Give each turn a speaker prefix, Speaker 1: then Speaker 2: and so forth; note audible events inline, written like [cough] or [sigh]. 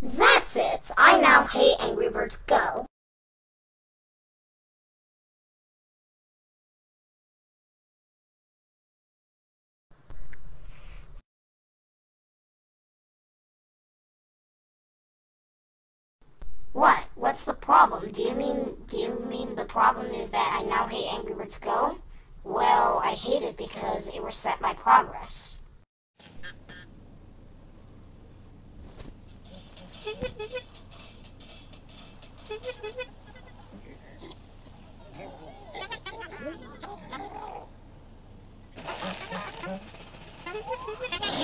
Speaker 1: That's it! I now hate Angry Birds Go! What? What's the problem? Do you mean do you mean the problem is that I now hate Angry Birds Go? Well, I hate it because it reset my progress. [laughs]